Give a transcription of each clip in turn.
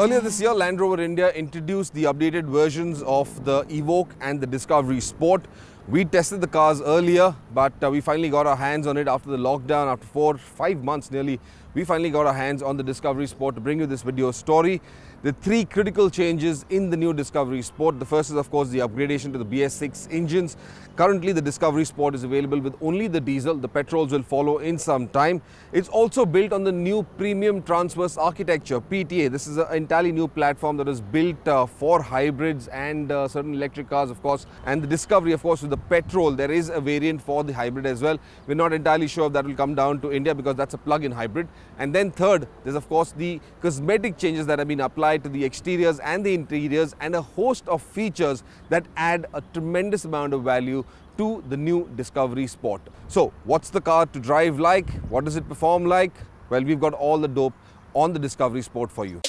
Earlier this year, Land Rover India introduced the updated versions of the Evoque and the Discovery Sport. We tested the cars earlier, but uh, we finally got our hands on it after the lockdown, after four, five months nearly. We finally got our hands on the Discovery Sport to bring you this video story. The three critical changes in the new Discovery Sport. The first is, of course, the upgradation to the BS6 engines. Currently, the Discovery Sport is available with only the diesel. The petrols will follow in some time. It's also built on the new Premium Transverse Architecture, PTA. This is an entirely new platform that is built uh, for hybrids and uh, certain electric cars, of course. And the Discovery, of course, with the petrol, there is a variant for the hybrid as well. We're not entirely sure if that will come down to India because that's a plug-in hybrid. And then third, there's of course the cosmetic changes that have been applied to the exteriors and the interiors and a host of features that add a tremendous amount of value to the new Discovery Sport. So what's the car to drive like? What does it perform like? Well, we've got all the dope on the Discovery Sport for you.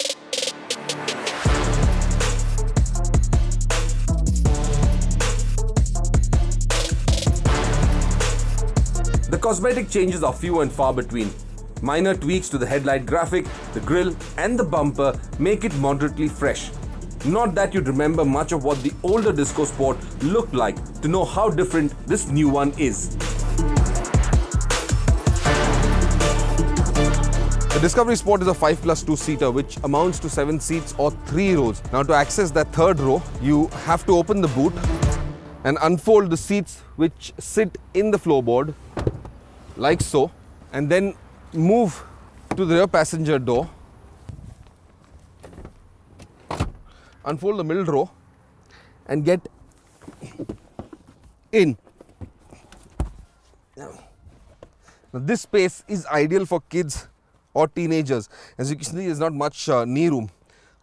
The cosmetic changes are few and far between. Minor tweaks to the headlight graphic, the grille and the bumper make it moderately fresh. Not that you'd remember much of what the older Disco Sport looked like to know how different this new one is. The Discovery Sport is a 5 plus 2 seater which amounts to 7 seats or 3 rows. Now to access that third row, you have to open the boot and unfold the seats which sit in the floorboard like so and then move to the rear passenger door. Unfold the middle row and get in. Now this space is ideal for kids or teenagers. As you can see there's not much uh, knee room.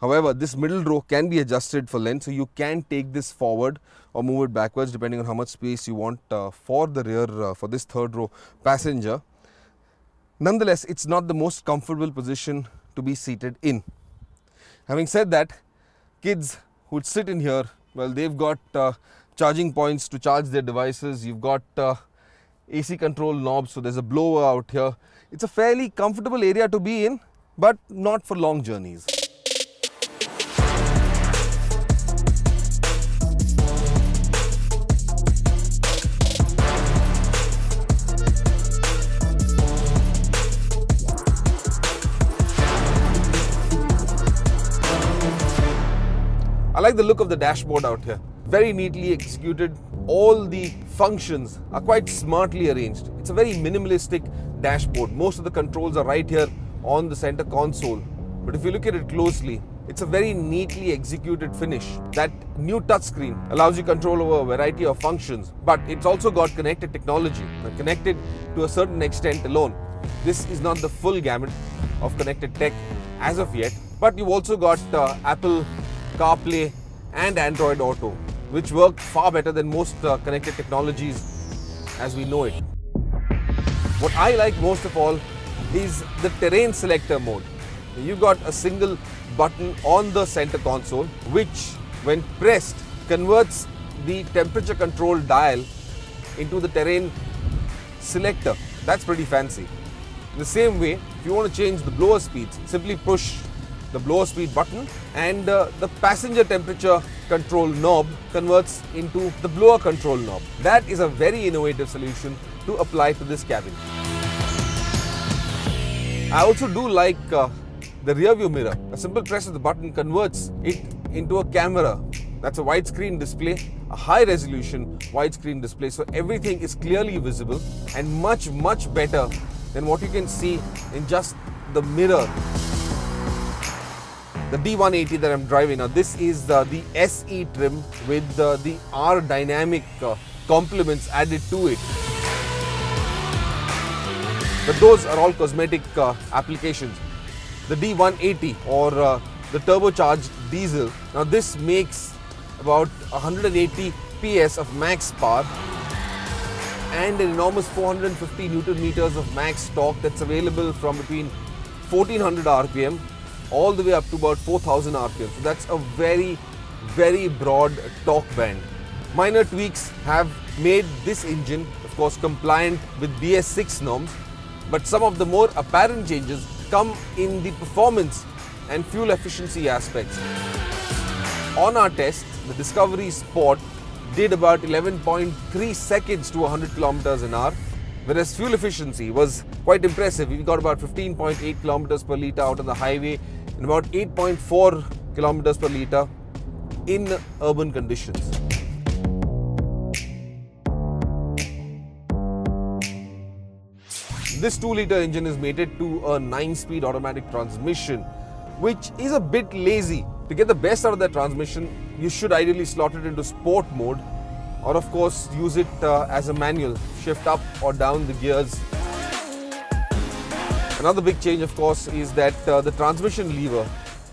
However this middle row can be adjusted for length so you can take this forward or move it backwards depending on how much space you want uh, for the rear uh, for this third row passenger nonetheless it's not the most comfortable position to be seated in. Having said that kids who sit in here well they've got uh, charging points to charge their devices. You've got uh, AC control knobs so there's a blower out here. It's a fairly comfortable area to be in but not for long journeys I like the look of the dashboard out here. Very neatly executed. All the functions are quite smartly arranged. It's a very minimalistic dashboard. Most of the controls are right here on the center console. But if you look at it closely, it's a very neatly executed finish. That new touchscreen allows you control over a variety of functions, but it's also got connected technology, connected to a certain extent alone. This is not the full gamut of connected tech as of yet, but you've also got uh, Apple CarPlay and Android Auto, which work far better than most uh, connected technologies as we know it. What I like most of all is the terrain selector mode. You've got a single button on the center console, which when pressed converts the temperature control dial into the terrain selector. That's pretty fancy. In the same way, if you want to change the blower speeds, simply push the blower speed button and uh, the passenger temperature control knob converts into the blower control knob. That is a very innovative solution to apply to this cabin. I also do like uh, the rear view mirror. A simple press of the button converts it into a camera. That's a widescreen display, a high resolution widescreen display. So everything is clearly visible and much, much better than what you can see in just the mirror the D180 that I'm driving now. This is uh, the SE trim with uh, the R dynamic uh, complements added to it. But those are all cosmetic uh, applications. The D180 or uh, the turbocharged diesel. Now this makes about 180 PS of max power and an enormous 450 newton meters of max torque that's available from between 1400 RPM all the way up to about 4000 RPM. So that's a very, very broad torque band. Minor tweaks have made this engine, of course, compliant with BS6 norms, but some of the more apparent changes come in the performance and fuel efficiency aspects. On our test, the Discovery Sport did about 11.3 seconds to 100 kilometers an hour, whereas fuel efficiency was quite impressive. We got about 15.8 kilometers per liter out on the highway and about 8.4 kilometers per liter in urban conditions. This 2 litre engine is mated to a 9 speed automatic transmission, which is a bit lazy. To get the best out of that transmission, you should ideally slot it into sport mode or, of course, use it uh, as a manual, shift up or down the gears. Another big change, of course, is that uh, the transmission lever,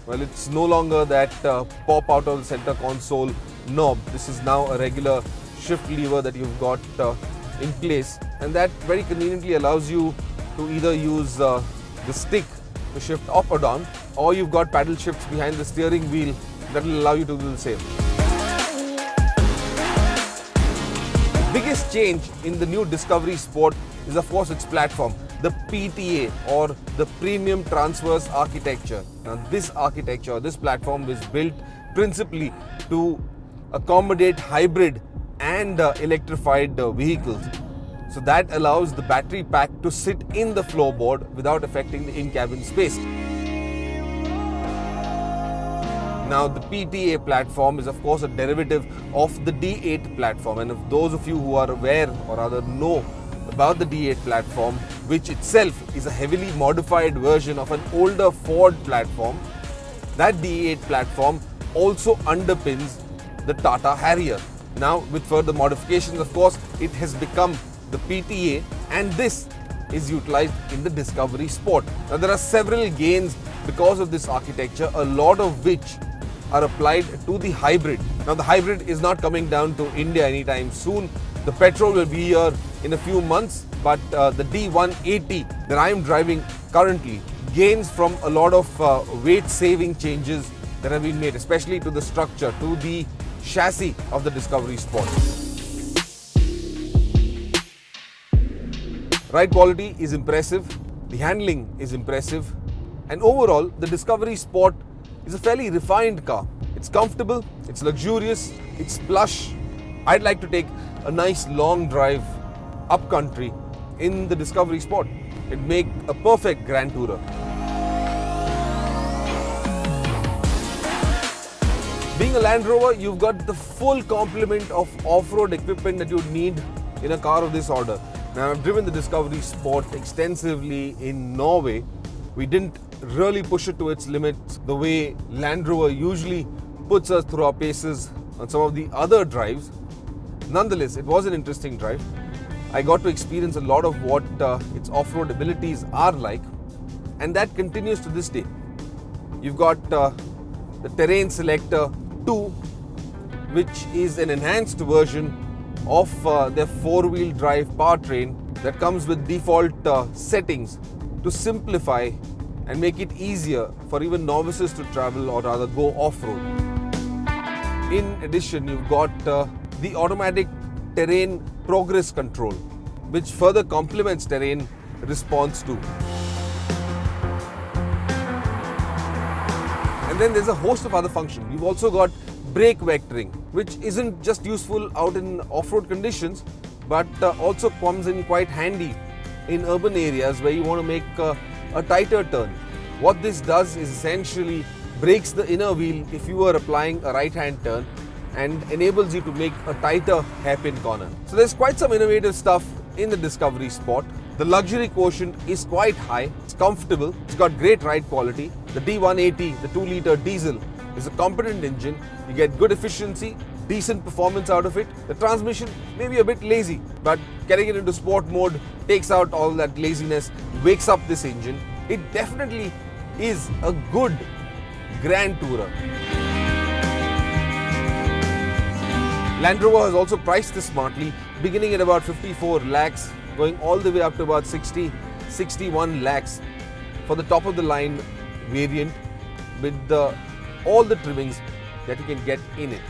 well, it's no longer that uh, pop out of the center console knob. This is now a regular shift lever that you've got uh, in place and that very conveniently allows you to either use uh, the stick to shift up or down or you've got paddle shifts behind the steering wheel that will allow you to do the same. The biggest change in the new Discovery Sport is of course its platform, the PTA or the Premium Transverse Architecture. Now this architecture, this platform is built principally to accommodate hybrid and uh, electrified uh, vehicles. So that allows the battery pack to sit in the floorboard without affecting the in-cabin space. Now the PTA platform is of course a derivative of the D8 platform and if those of you who are aware or rather know about the D8 platform which itself is a heavily modified version of an older Ford platform, that D8 platform also underpins the Tata Harrier. Now, with further modifications, of course, it has become the PTA and this is utilized in the Discovery Sport. Now, there are several gains because of this architecture, a lot of which are applied to the hybrid. Now, the hybrid is not coming down to India anytime soon. The petrol will be here in a few months, but uh, the D180 that I am driving currently gains from a lot of uh, weight saving changes that have been made, especially to the structure, to the chassis of the Discovery Sport. Ride quality is impressive, the handling is impressive, and overall, the Discovery Sport is a fairly refined car. It's comfortable, it's luxurious, it's plush. I'd like to take a nice long drive up country in the Discovery Sport. It'd make a perfect Grand Tourer. Being a Land Rover, you've got the full complement of off-road equipment that you need in a car of this order. Now, I've driven the Discovery Sport extensively in Norway. We didn't really push it to its limits the way Land Rover usually puts us through our paces on some of the other drives. Nonetheless, it was an interesting drive. I got to experience a lot of what uh, its off-road abilities are like and that continues to this day. You've got uh, the Terrain Selector 2 which is an enhanced version of uh, their four-wheel drive powertrain that comes with default uh, settings to simplify and make it easier for even novices to travel or rather go off-road. In addition, you've got uh, the automatic terrain progress control which further complements terrain response 2. And then there's a host of other functions. We've also got brake vectoring, which isn't just useful out in off-road conditions, but uh, also comes in quite handy in urban areas where you want to make uh, a tighter turn. What this does is essentially brakes the inner wheel if you are applying a right-hand turn and enables you to make a tighter hairpin corner. So there's quite some innovative stuff in the Discovery Sport. The luxury quotient is quite high, it's comfortable, it's got great ride quality. The D180, the 2 litre diesel, is a competent engine. You get good efficiency, decent performance out of it. The transmission may be a bit lazy, but getting it into sport mode takes out all that laziness, wakes up this engine. It definitely is a good Grand Tourer. Land Rover has also priced this smartly, beginning at about 54 lakhs, going all the way up to about 60, 61 lakhs for the top of the line variant with the all the trimmings that you can get in it.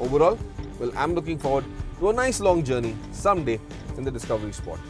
Overall, well, I'm looking forward to a nice long journey someday in the Discovery Sport.